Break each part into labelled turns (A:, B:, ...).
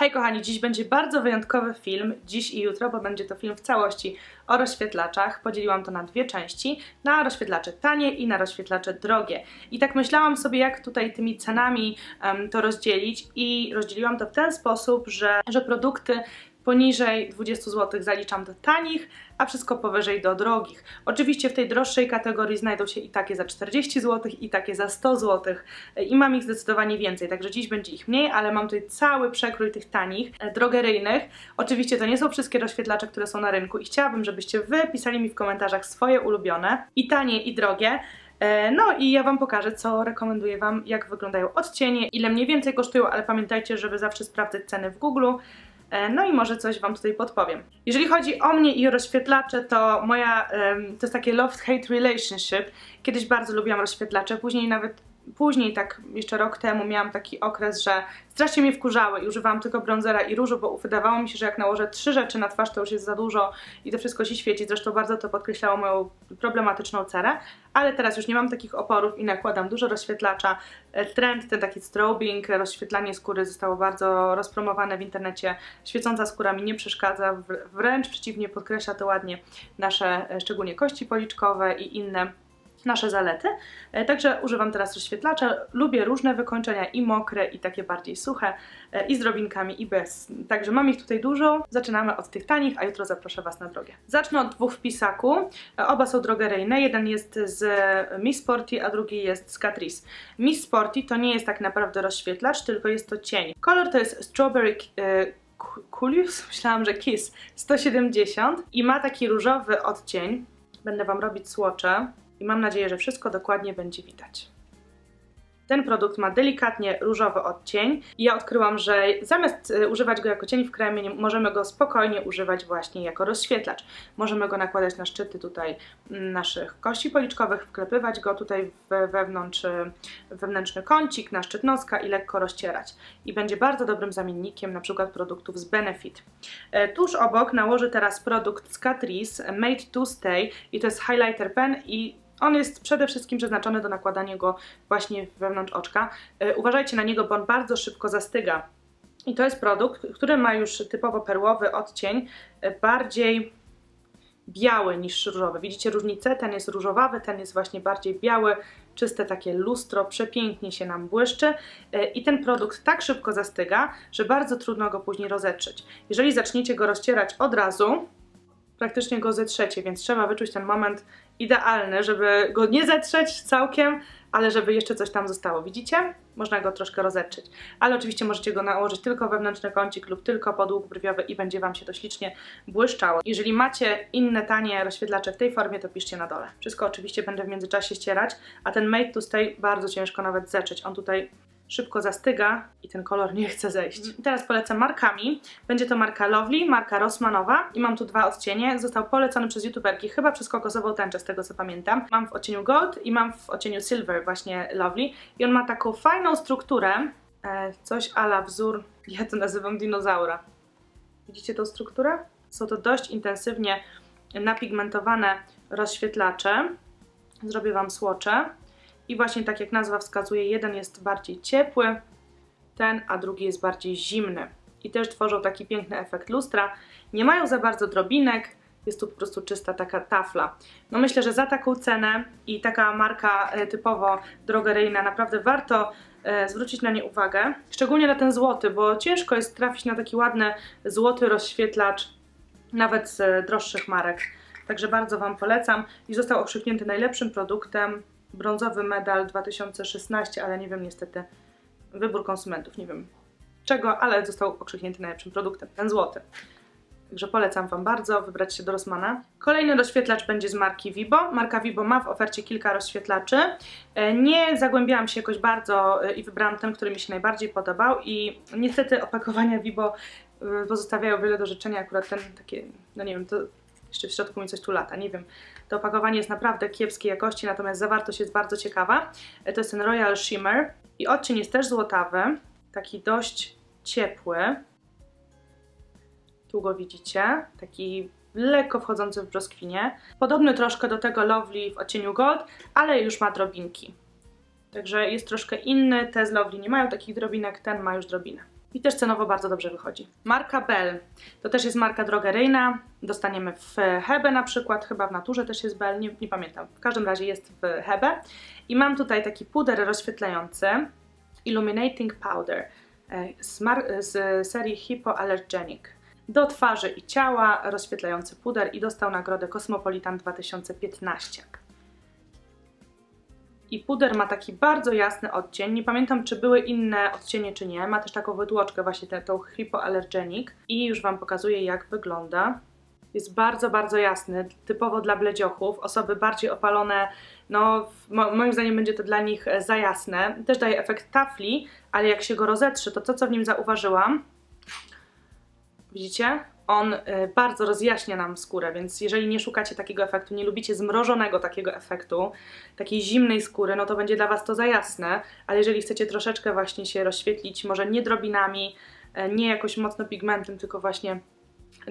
A: Hej kochani, dziś będzie bardzo wyjątkowy film, dziś i jutro, bo będzie to film w całości o rozświetlaczach. Podzieliłam to na dwie części, na rozświetlacze tanie i na rozświetlacze drogie. I tak myślałam sobie, jak tutaj tymi cenami um, to rozdzielić i rozdzieliłam to w ten sposób, że, że produkty Poniżej 20 zł zaliczam do tanich, a wszystko powyżej do drogich. Oczywiście w tej droższej kategorii znajdą się i takie za 40 zł, i takie za 100 zł i mam ich zdecydowanie więcej, także dziś będzie ich mniej, ale mam tutaj cały przekrój tych tanich, e, drogeryjnych. Oczywiście to nie są wszystkie rozświetlacze, które są na rynku i chciałabym, żebyście wy pisali mi w komentarzach swoje ulubione, i tanie, i drogie. E, no i ja Wam pokażę, co rekomenduję Wam, jak wyglądają odcienie, ile mniej więcej kosztują, ale pamiętajcie, żeby zawsze sprawdzać ceny w Google. E, no i może coś Wam tutaj podpowiem. Jeżeli chodzi o mnie i rozświetlacze, to moja, to jest takie love-hate relationship. Kiedyś bardzo lubiłam rozświetlacze, później nawet później, tak jeszcze rok temu, miałam taki okres, że strasznie mnie wkurzały i używałam tylko bronzera i różu, bo wydawało mi się, że jak nałożę trzy rzeczy na twarz, to już jest za dużo i to wszystko się świeci. Zresztą bardzo to podkreślało moją problematyczną cerę, ale teraz już nie mam takich oporów i nakładam dużo rozświetlacza. E, trend, ten taki strobing, rozświetlanie skóry zostało bardzo rozpromowane w internecie. Świecąca skóra mi nie przeszkadza, wręcz przeciwnie, podkreśla to ładnie nasze, e, szczególnie kości policzkowe i inne nasze zalety. E, także używam teraz rozświetlacza. Lubię różne wykończenia i mokre i takie bardziej suche e, i z drobinkami i bez. Także mam ich tutaj dużo. Zaczynamy od tych tanich, a jutro zaproszę Was na drogę. Zacznę od dwóch w pisaku. E, oba są drogeryjne. Jeden jest z Miss Sporty, a drugi jest z Catrice. Miss Sporty to nie jest tak naprawdę rozświetlacz, tylko jest to cień. Kolor to jest Strawberry Culius, myślałam, że Kiss 170 i ma taki różowy odcień. Będę Wam robić słocze i mam nadzieję, że wszystko dokładnie będzie widać. Ten produkt ma delikatnie różowy odcień i ja odkryłam, że zamiast y, używać go jako cień w kremie, możemy go spokojnie używać właśnie jako rozświetlacz. Możemy go nakładać na szczyty tutaj mm, naszych kości policzkowych, wklepywać go tutaj wewnątrz, y, wewnętrzny kącik, na szczyt noska i lekko rozcierać. I będzie bardzo dobrym zamiennikiem na przykład produktów z Benefit. E, tuż obok nałożę teraz produkt z Catrice Made to Stay i to jest highlighter pen i on jest przede wszystkim przeznaczony do nakładania go właśnie wewnątrz oczka. E, uważajcie na niego, bo on bardzo szybko zastyga. I to jest produkt, który ma już typowo perłowy odcień, e, bardziej biały niż różowy. Widzicie różnicę? Ten jest różowawy, ten jest właśnie bardziej biały, czyste takie lustro, przepięknie się nam błyszczy e, i ten produkt tak szybko zastyga, że bardzo trudno go później rozetrzeć. Jeżeli zaczniecie go rozcierać od razu, praktycznie go zetrzecie, więc trzeba wyczuć ten moment idealny, żeby go nie zetrzeć całkiem, ale żeby jeszcze coś tam zostało. Widzicie? Można go troszkę rozetrzeć. Ale oczywiście możecie go nałożyć tylko wewnętrzny kącik lub tylko podłóg brwiowy i będzie Wam się to ślicznie błyszczało. Jeżeli macie inne tanie rozświetlacze w tej formie, to piszcie na dole. Wszystko oczywiście będę w międzyczasie ścierać, a ten Made to Stay bardzo ciężko nawet zetrzeć. On tutaj szybko zastyga i ten kolor nie chce zejść. Teraz polecam markami. Będzie to marka Lovely, marka Rossmanowa i mam tu dwa odcienie. Został polecony przez youtuberki, chyba przez kokosową tęczę, z tego co pamiętam. Mam w odcieniu Gold i mam w odcieniu Silver właśnie Lovely i on ma taką fajną strukturę, e, coś ala wzór, ja to nazywam dinozaura. Widzicie tą strukturę? Są to dość intensywnie napigmentowane rozświetlacze. Zrobię Wam słocze. I właśnie tak jak nazwa wskazuje, jeden jest bardziej ciepły, ten, a drugi jest bardziej zimny. I też tworzą taki piękny efekt lustra. Nie mają za bardzo drobinek, jest tu po prostu czysta taka tafla. No myślę, że za taką cenę i taka marka e, typowo drogeryjna naprawdę warto e, zwrócić na nie uwagę. Szczególnie na ten złoty, bo ciężko jest trafić na taki ładny złoty rozświetlacz nawet z droższych marek. Także bardzo Wam polecam i został okrzyknięty najlepszym produktem brązowy medal 2016, ale nie wiem niestety, wybór konsumentów, nie wiem czego, ale został okrzyknięty najlepszym produktem, ten złoty. Także polecam Wam bardzo wybrać się do Rossmana. Kolejny rozświetlacz będzie z marki Vibo. Marka Vibo ma w ofercie kilka rozświetlaczy. E, nie zagłębiałam się jakoś bardzo e, i wybrałam ten, który mi się najbardziej podobał i niestety opakowania Vibo e, pozostawiają wiele do życzenia. Akurat ten takie, no nie wiem, to jeszcze w środku mi coś tu lata, nie wiem. To opakowanie jest naprawdę kiepskiej jakości, natomiast zawartość jest bardzo ciekawa. E, to jest ten Royal Shimmer i odcień jest też złotawy, taki dość ciepły. Tu go widzicie, taki lekko wchodzący w brzoskwinie. Podobny troszkę do tego Lovely w odcieniu Gold, ale już ma drobinki. Także jest troszkę inny, te z Lovely nie mają takich drobinek, ten ma już drobinę. I też cenowo bardzo dobrze wychodzi. Marka Bell, to też jest marka drogeryjna, dostaniemy w Hebe na przykład, chyba w Naturze też jest Bell, nie, nie pamiętam, w każdym razie jest w Hebe. I mam tutaj taki puder rozświetlający Illuminating Powder e, z serii Hypoallergenic do twarzy i ciała rozświetlający puder i dostał nagrodę Cosmopolitan 2015 i puder ma taki bardzo jasny odcień. Nie pamiętam, czy były inne odcienie, czy nie. Ma też taką wydłoczkę, właśnie tę, tą Hypoallergenic. I już Wam pokazuję, jak wygląda. Jest bardzo, bardzo jasny, typowo dla bledziochów. Osoby bardziej opalone, no moim zdaniem będzie to dla nich za jasne. Też daje efekt tafli, ale jak się go rozetrzy, to to, co w nim zauważyłam, widzicie? On y, bardzo rozjaśnia nam skórę, więc jeżeli nie szukacie takiego efektu, nie lubicie zmrożonego takiego efektu, takiej zimnej skóry, no to będzie dla Was to za jasne, ale jeżeli chcecie troszeczkę właśnie się rozświetlić, może nie drobinami, e, nie jakoś mocno pigmentem, tylko właśnie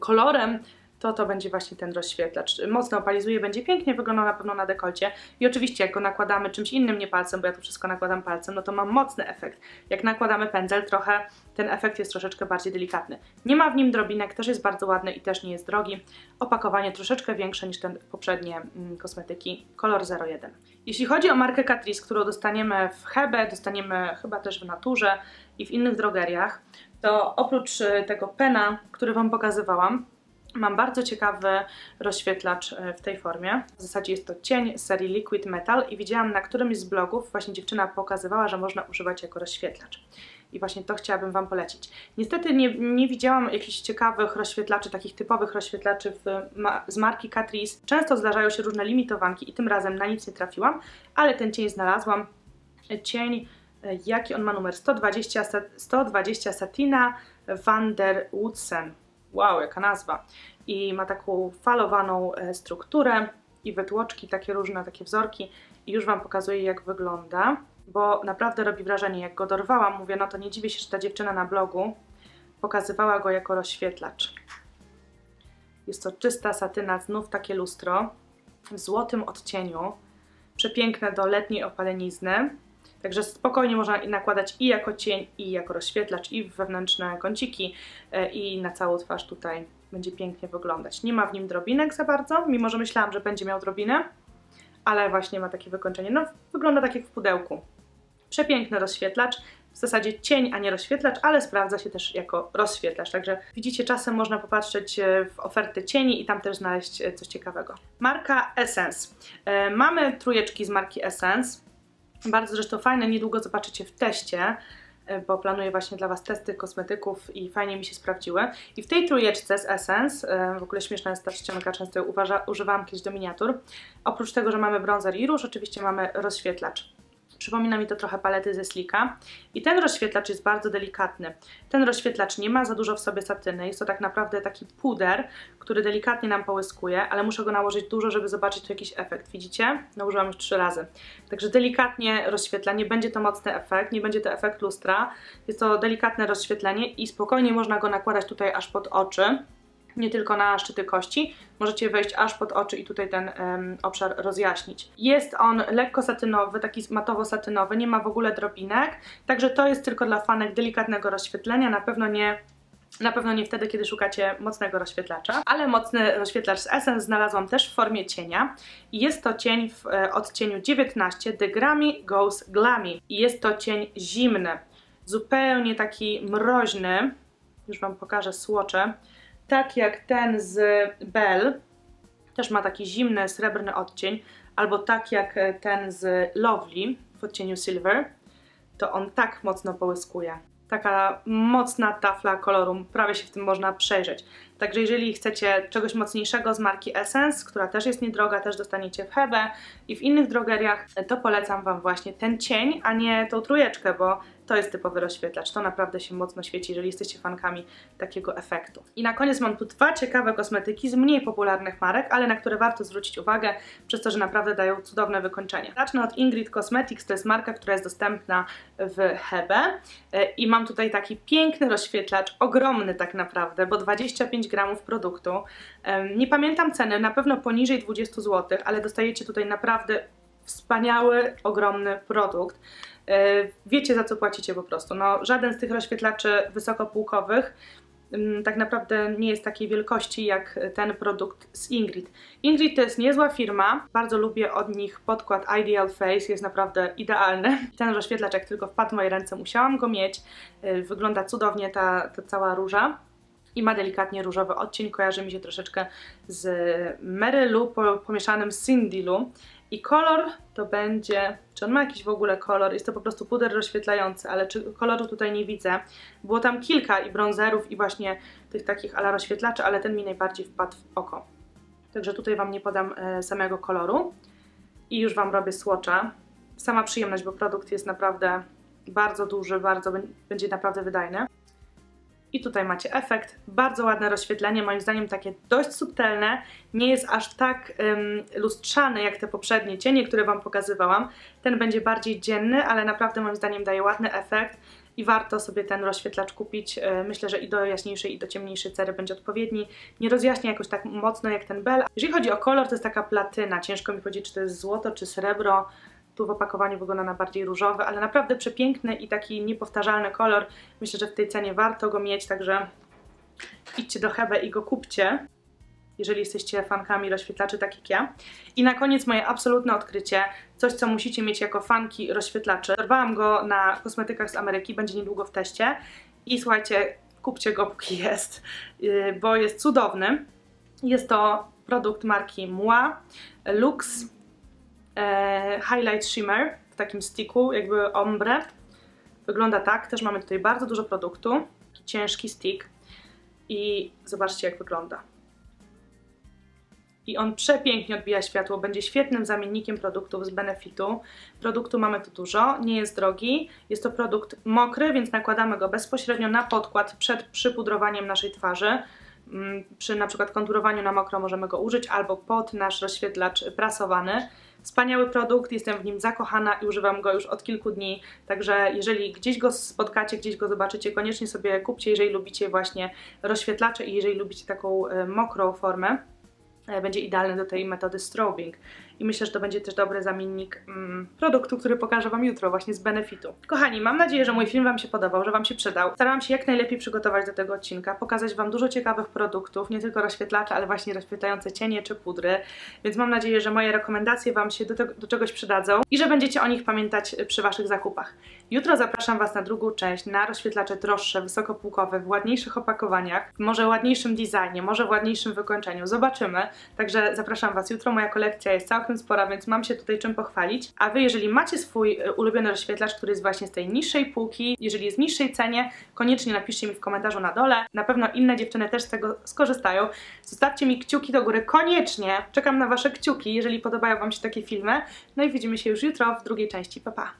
A: kolorem, to to będzie właśnie ten rozświetlacz. Mocno opalizuje, będzie pięknie wyglądał na pewno na dekolcie i oczywiście jak go nakładamy czymś innym, nie palcem, bo ja to wszystko nakładam palcem, no to ma mocny efekt. Jak nakładamy pędzel trochę, ten efekt jest troszeczkę bardziej delikatny. Nie ma w nim drobinek, też jest bardzo ładny i też nie jest drogi. Opakowanie troszeczkę większe niż ten poprzednie mm, kosmetyki, kolor 01. Jeśli chodzi o markę Catrice, którą dostaniemy w Hebe, dostaniemy chyba też w Naturze i w innych drogeriach, to oprócz y, tego pena, który Wam pokazywałam, Mam bardzo ciekawy rozświetlacz e, w tej formie. W zasadzie jest to cień serii Liquid Metal i widziałam na którymś z blogów, właśnie dziewczyna pokazywała, że można używać jako rozświetlacz. I właśnie to chciałabym Wam polecić. Niestety nie, nie widziałam jakichś ciekawych rozświetlaczy, takich typowych rozświetlaczy ma, z marki Catrice. Często zdarzają się różne limitowanki i tym razem na nic nie trafiłam, ale ten cień znalazłam. Cień, e, jaki on ma numer? 120, 120 Satina Van der Woodsen wow, jaka nazwa. I ma taką falowaną e, strukturę i wytłoczki, takie różne, takie wzorki i już Wam pokazuję jak wygląda, bo naprawdę robi wrażenie, jak go dorwałam, mówię, no to nie dziwię się, że ta dziewczyna na blogu pokazywała go jako rozświetlacz. Jest to czysta satyna, znów takie lustro w złotym odcieniu, przepiękne do letniej opalenizny, Także spokojnie można nakładać i jako cień, i jako rozświetlacz, i wewnętrzne kąciki, e, i na całą twarz tutaj będzie pięknie wyglądać. Nie ma w nim drobinek za bardzo, mimo że myślałam, że będzie miał drobinę, ale właśnie ma takie wykończenie. No, wygląda tak jak w pudełku. Przepiękny rozświetlacz, w zasadzie cień, a nie rozświetlacz, ale sprawdza się też jako rozświetlacz. Także widzicie, czasem można popatrzeć e, w oferty cieni i tam też znaleźć e, coś ciekawego. Marka Essence. Mamy trójeczki z marki Essence. Bardzo zresztą fajne, niedługo zobaczycie w teście, e, bo planuję właśnie dla Was testy kosmetyków i fajnie mi się sprawdziły. I w tej trójeczce z Essence, e, w ogóle śmieszna jest ta ścianka, często uważa, używałam kiedyś do miniatur, oprócz tego, że mamy bronzer i róż, oczywiście mamy rozświetlacz. Przypomina mi to trochę palety ze Slika. I ten rozświetlacz jest bardzo delikatny. Ten rozświetlacz nie ma za dużo w sobie satyny, jest to tak naprawdę taki puder, który delikatnie nam połyskuje, ale muszę go nałożyć dużo, żeby zobaczyć tu jakiś efekt. Widzicie? Nałożyłam już trzy razy. Także delikatnie rozświetla, nie będzie to mocny efekt, nie będzie to efekt lustra. Jest to delikatne rozświetlenie i spokojnie można go nakładać tutaj aż pod oczy nie tylko na szczyty kości. Możecie wejść aż pod oczy i tutaj ten um, obszar rozjaśnić. Jest on lekko satynowy, taki matowo-satynowy, nie ma w ogóle drobinek, także to jest tylko dla fanek delikatnego rozświetlenia, na pewno nie na pewno nie wtedy, kiedy szukacie mocnego rozświetlacza, ale mocny rozświetlacz z Essence znalazłam też w formie cienia. Jest to cień w e, odcieniu 19 The Grammy Goes Glammy jest to cień zimny, zupełnie taki mroźny, już Wam pokażę słocze, tak jak ten z Bell, też ma taki zimny, srebrny odcień, albo tak jak ten z Lovely w odcieniu Silver, to on tak mocno połyskuje. Taka mocna tafla koloru, prawie się w tym można przejrzeć. Także jeżeli chcecie czegoś mocniejszego z marki Essence, która też jest niedroga, też dostaniecie w Hebe i w innych drogeriach, to polecam Wam właśnie ten cień, a nie tą trójeczkę, bo to jest typowy rozświetlacz. To naprawdę się mocno świeci, jeżeli jesteście fankami takiego efektu. I na koniec mam tu dwa ciekawe kosmetyki z mniej popularnych marek, ale na które warto zwrócić uwagę, przez to, że naprawdę dają cudowne wykończenie. Zacznę od Ingrid Cosmetics, to jest marka, która jest dostępna w Hebe i mam tutaj taki piękny rozświetlacz, ogromny tak naprawdę, bo 25 gramów produktu. Nie pamiętam ceny, na pewno poniżej 20 zł, ale dostajecie tutaj naprawdę wspaniały, ogromny produkt. E, wiecie za co płacicie po prostu. No, żaden z tych rozświetlaczy wysokopółkowych mm, tak naprawdę nie jest takiej wielkości jak ten produkt z Ingrid. Ingrid to jest niezła firma, bardzo lubię od nich podkład Ideal Face, jest naprawdę idealny. Ten rozświetlacz jak tylko wpadł w moje ręce musiałam go mieć, e, wygląda cudownie ta, ta cała róża i ma delikatnie różowy odcień, kojarzy mi się troszeczkę z Merylu pomieszanym z Cindylu. I kolor to będzie, czy on ma jakiś w ogóle kolor, jest to po prostu puder rozświetlający, ale czy koloru tutaj nie widzę. Było tam kilka i bronzerów i właśnie tych takich ala rozświetlaczy, ale ten mi najbardziej wpadł w oko. Także tutaj Wam nie podam e, samego koloru. I już Wam robię swatcha. Sama przyjemność, bo produkt jest naprawdę bardzo duży, bardzo będzie naprawdę wydajny. I tutaj macie efekt. Bardzo ładne rozświetlenie, moim zdaniem takie dość subtelne. Nie jest aż tak um, lustrzany jak te poprzednie cienie, które Wam pokazywałam. Ten będzie bardziej dzienny, ale naprawdę moim zdaniem daje ładny efekt i warto sobie ten rozświetlacz kupić. E, myślę, że i do jaśniejszej i do ciemniejszej cery będzie odpowiedni. Nie rozjaśnia jakoś tak mocno jak ten Bell. Jeżeli chodzi o kolor, to jest taka platyna. Ciężko mi powiedzieć, czy to jest złoto, czy srebro. Tu w opakowaniu wygląda na bardziej różowy, ale naprawdę przepiękny i taki niepowtarzalny kolor. Myślę, że w tej cenie warto go mieć, także idźcie do Hebe i go kupcie jeżeli jesteście fankami rozświetlaczy tak jak ja. I na koniec moje absolutne odkrycie, coś co musicie mieć jako fanki rozświetlaczy. Dorwałam go na kosmetykach z Ameryki, będzie niedługo w teście i słuchajcie, kupcie go póki jest, yy, bo jest cudowny. Jest to produkt marki Mua Lux e, Highlight Shimmer w takim sticku, jakby ombre. Wygląda tak, też mamy tutaj bardzo dużo produktu, ciężki stick i zobaczcie jak wygląda. I on przepięknie odbija światło, będzie świetnym zamiennikiem produktów z Benefitu. Produktu mamy tu dużo, nie jest drogi, jest to produkt mokry, więc nakładamy go bezpośrednio na podkład przed przypudrowaniem naszej twarzy. Mm, przy na przykład konturowaniu na mokro możemy go użyć albo pod nasz rozświetlacz prasowany. Wspaniały produkt, jestem w nim zakochana i używam go już od kilku dni, także jeżeli gdzieś go spotkacie, gdzieś go zobaczycie, koniecznie sobie kupcie, jeżeli lubicie właśnie rozświetlacze i jeżeli lubicie taką e, mokrą formę. E, będzie idealny do tej metody strobing. I myślę, że to będzie też dobry zamiennik mm, produktu, który pokażę Wam jutro, właśnie z benefitu. Kochani, mam nadzieję, że mój film Wam się podobał, że Wam się przydał. Starałam się jak najlepiej przygotować do tego odcinka, pokazać Wam dużo ciekawych produktów, nie tylko rozświetlacze, ale właśnie rozświetlające cienie czy pudry, więc mam nadzieję, że moje rekomendacje Wam się do, te, do czegoś przydadzą i że będziecie o nich pamiętać przy Waszych zakupach. Jutro zapraszam Was na drugą część, na rozświetlacze droższe, wysokopółkowe, w ładniejszych opakowaniach, może ładniejszym designie, może w ładniejszym wykończeniu. Zobaczymy. Także zapraszam Was jutro, moja kolekcja jest całkiem spora, więc mam się tutaj czym pochwalić. A Wy, jeżeli macie swój e, ulubiony rozświetlacz, który jest właśnie z tej niższej półki, jeżeli jest w niższej cenie, koniecznie napiszcie mi w komentarzu na dole. Na pewno inne dziewczyny też z tego skorzystają. Zostawcie mi kciuki do góry, koniecznie. Czekam na Wasze kciuki, jeżeli podobają Wam się takie filmy. No i widzimy się już jutro w drugiej części. Pa, pa!